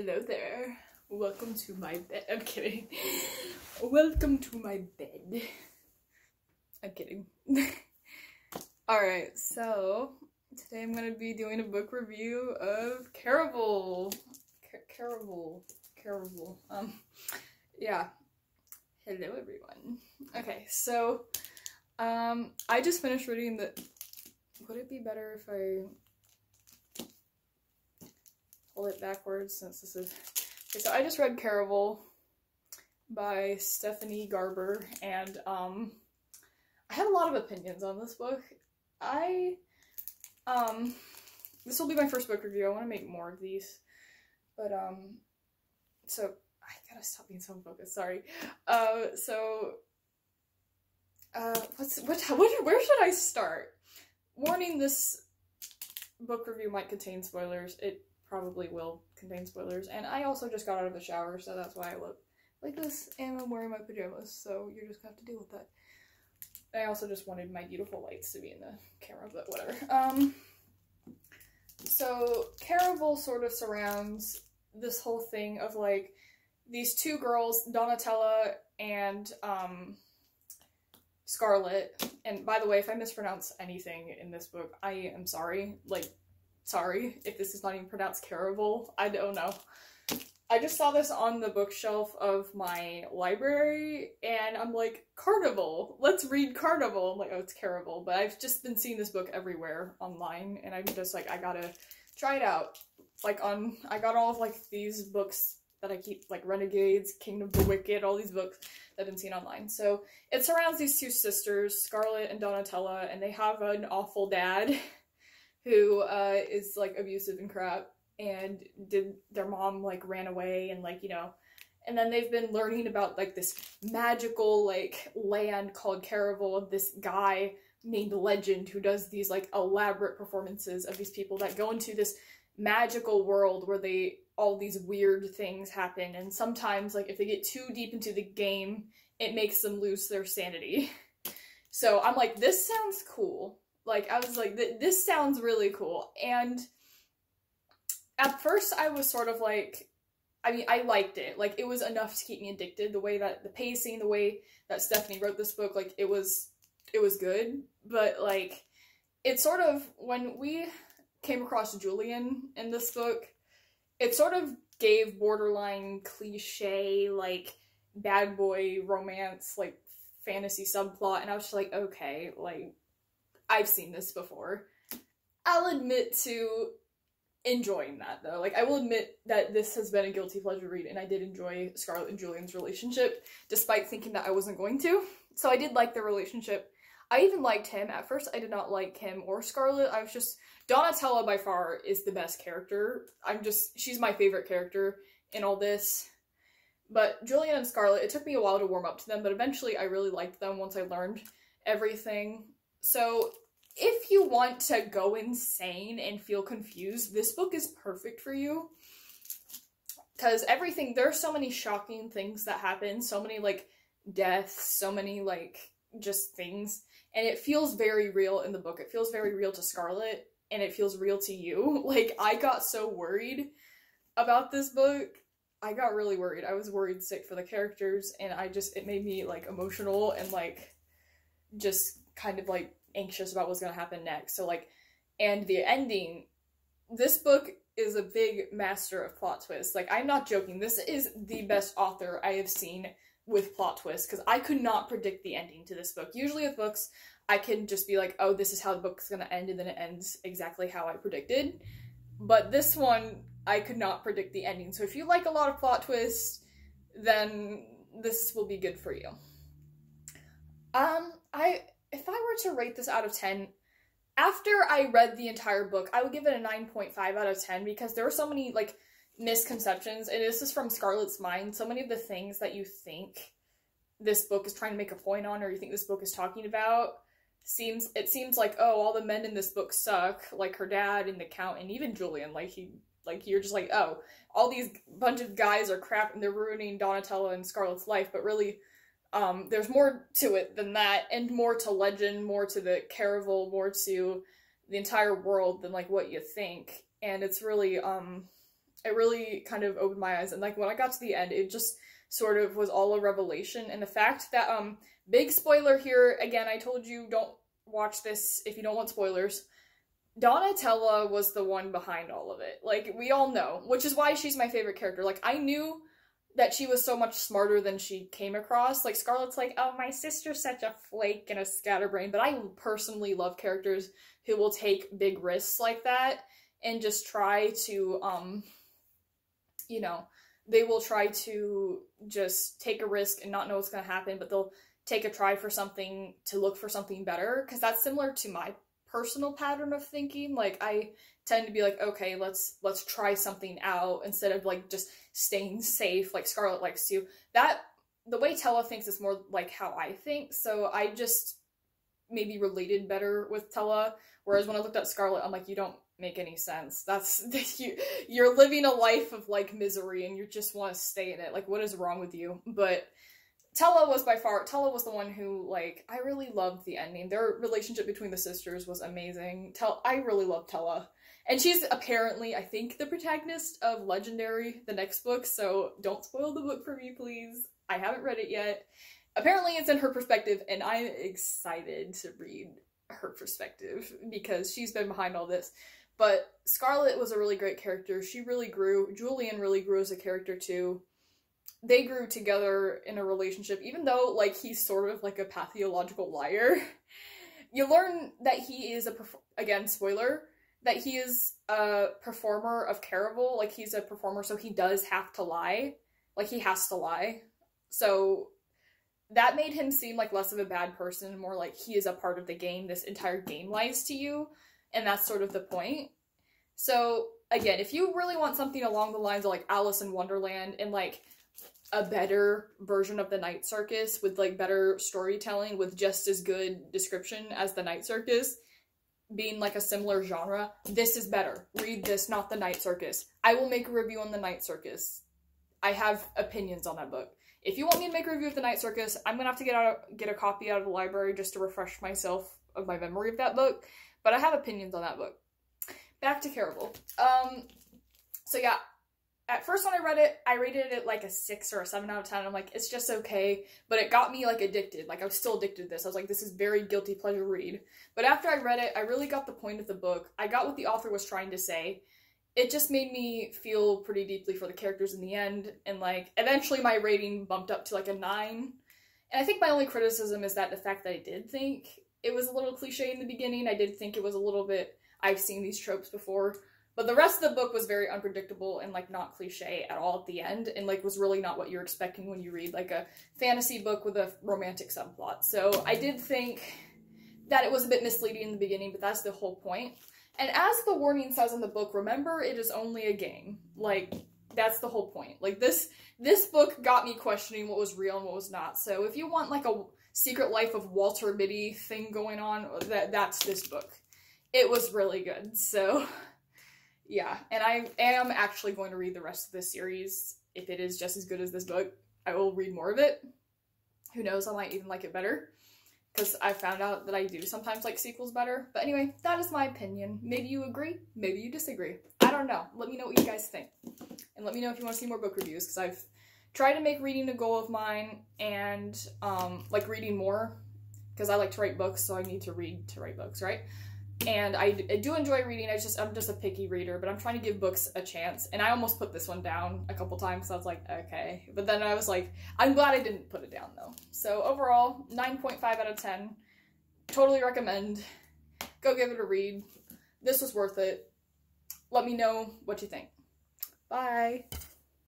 Hello there. Welcome to my bed. I'm kidding. Welcome to my bed. I'm kidding. Alright, so today I'm going to be doing a book review of Caraval. Car- Caraval. Caraval. Um, yeah. Hello everyone. Okay, so um, I just finished reading the. Would it be better if I it backwards since this is. Okay, so I just read Caraval by Stephanie Garber, and um, I had a lot of opinions on this book. I um, this will be my first book review. I want to make more of these, but um, so I gotta stop being so focused. Sorry. Uh, so uh, what's what, what? Where should I start? Warning: This book review might contain spoilers. It probably will contain spoilers, and I also just got out of the shower, so that's why I look like this, and I'm wearing my pajamas. So you're just gonna have to deal with that. I also just wanted my beautiful lights to be in the camera, but whatever. Um, so Caraval sort of surrounds this whole thing of like these two girls, Donatella and um, Scarlett. And by the way, if I mispronounce anything in this book, I am sorry. Like, sorry if this is not even pronounced Caraval. I don't know. I just saw this on the bookshelf of my library, and I'm like, Carnival! Let's read Carnival! I'm like, oh, it's Caraval. But I've just been seeing this book everywhere online, and I'm just like, I gotta try it out. Like, on, I got all of, like, these books that I keep, like, Renegades, Kingdom of the Wicked, all these books that I've been seeing online. So, it surrounds these two sisters, Scarlett and Donatella, and they have an awful dad who uh, is, like, abusive and crap and did their mom like ran away and like you know and then they've been learning about like this magical like land called Caraval this guy named Legend who does these like elaborate performances of these people that go into this magical world where they all these weird things happen and sometimes like if they get too deep into the game it makes them lose their sanity. So i'm like this sounds cool like i was like this sounds really cool and at first I was sort of like I mean I liked it. Like it was enough to keep me addicted. The way that the pacing, the way that Stephanie wrote this book, like it was it was good. But like it sort of when we came across Julian in this book, it sort of gave borderline cliche like bad boy romance like fantasy subplot and I was just like okay, like I've seen this before. I'll admit to enjoying that though. Like I will admit that this has been a guilty pleasure read and I did enjoy Scarlett and Julian's relationship despite thinking that I wasn't going to. So I did like their relationship. I even liked him. At first I did not like him or Scarlett. I was just Donatella by far is the best character. I'm just she's my favorite character in all this. But Julian and Scarlett, it took me a while to warm up to them, but eventually I really liked them once I learned everything. So if you want to go insane and feel confused, this book is perfect for you. Because everything, there are so many shocking things that happen, so many like deaths, so many like just things. And it feels very real in the book. It feels very real to Scarlett and it feels real to you. Like, I got so worried about this book. I got really worried. I was worried sick for the characters and I just, it made me like emotional and like just kind of like anxious about what's going to happen next. So like and the ending this book is a big master of plot twists. Like I'm not joking. This is the best author I have seen with plot twists cuz I could not predict the ending to this book. Usually with books I can just be like, "Oh, this is how the book's going to end," and then it ends exactly how I predicted. But this one I could not predict the ending. So if you like a lot of plot twists, then this will be good for you. Um I if I were to rate this out of 10, after I read the entire book, I would give it a 9.5 out of 10 because there are so many like misconceptions and this is from Scarlett's mind. So many of the things that you think this book is trying to make a point on or you think this book is talking about seems it seems like oh all the men in this book suck like her dad and the count and even Julian like he like you're just like oh all these bunch of guys are crap and they're ruining Donatella and Scarlett's life but really um, there's more to it than that, and more to legend, more to the Caraval, more to the entire world than like what you think. And it's really, um, it really kind of opened my eyes and like when I got to the end it just sort of was all a revelation and the fact that um big spoiler here again I told you don't watch this if you don't want spoilers Donatella was the one behind all of it. Like, we all know, which is why she's my favorite character. Like, I knew that she was so much smarter than she came across. Like, Scarlett's like, oh, my sister's such a flake and a scatterbrain, but I personally love characters who will take big risks like that and just try to, um, you know, they will try to just take a risk and not know what's going to happen, but they'll take a try for something to look for something better. Because that's similar to my personal pattern of thinking. Like I tend to be like, okay, let's let's try something out instead of like just staying safe like Scarlett likes to. That the way Tella thinks is more like how I think. So I just maybe related better with Tella. Whereas when I looked at Scarlett, I'm like, you don't make any sense. That's you you're living a life of like misery and you just want to stay in it. Like what is wrong with you? But Tella was by far Tella was the one who like I really loved the ending. Their relationship between the sisters was amazing. Tell I really love Tella. And she's apparently, I think, the protagonist of Legendary, the next book, so don't spoil the book for me, please. I haven't read it yet. Apparently it's in her perspective, and I'm excited to read her perspective because she's been behind all this. But Scarlett was a really great character. She really grew. Julian really grew as a character too they grew together in a relationship, even though like he's sort of like a pathological liar. you learn that he is a again spoiler that he is a performer of Caraval. Like he's a performer, so he does have to lie. Like he has to lie. So that made him seem like less of a bad person, more like he is a part of the game. This entire game lies to you, and that's sort of the point. So again, if you really want something along the lines of like Alice in Wonderland and like a better version of the Night Circus with like better storytelling with just as good description as the Night Circus being like a similar genre, this is better. Read this, not the Night Circus. I will make a review on the Night Circus. I have opinions on that book. If you want me to make a review of the Night Circus, I'm gonna have to get out get a copy out of the library just to refresh myself of my memory of that book. But I have opinions on that book. Back to Caraval. Um, so yeah, at first when I read it, I rated it like a six or a seven out of ten. I'm like, it's just okay, but it got me like addicted. Like I was still addicted to this. I was like, this is very guilty pleasure read. But after I read it, I really got the point of the book. I got what the author was trying to say. It just made me feel pretty deeply for the characters in the end, and like eventually my rating bumped up to like a nine. And I think my only criticism is that the fact that I did think it was a little cliche in the beginning. I did think it was a little bit. I've seen these tropes before but the rest of the book was very unpredictable and like not cliche at all at the end and like was really not what you're expecting when you read like a fantasy book with a romantic subplot. So I did think that it was a bit misleading in the beginning, but that's the whole point. And as the warning says in the book, remember it is only a game. Like that's the whole point. Like this this book got me questioning what was real and what was not. So if you want like a Secret Life of Walter Mitty thing going on, that that's this book. It was really good. So yeah, and I am actually going to read the rest of this series. If it is just as good as this book, I will read more of it. Who knows, I might even like it better. Because I found out that I do sometimes like sequels better. But anyway, that is my opinion. Maybe you agree, maybe you disagree. I don't know. Let me know what you guys think. And let me know if you want to see more book reviews, because I've tried to make reading a goal of mine and um, like reading more because I like to write books, so I need to read to write books, right? And I, do enjoy reading. I just I'm just a picky reader, but I'm trying to give books a chance. And I almost put this one down a couple times. So I was like, okay, but then I was like, I'm glad I didn't put it down though. So overall, 9.5 out of 10. Totally recommend. Go give it a read. This was worth it. Let me know what you think. Bye.